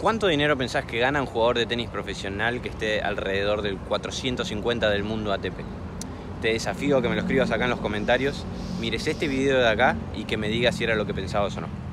¿Cuánto dinero pensás que gana un jugador de tenis profesional que esté alrededor del 450 del mundo ATP? Te desafío a que me lo escribas acá en los comentarios, mires este video de acá y que me digas si era lo que pensabas o no.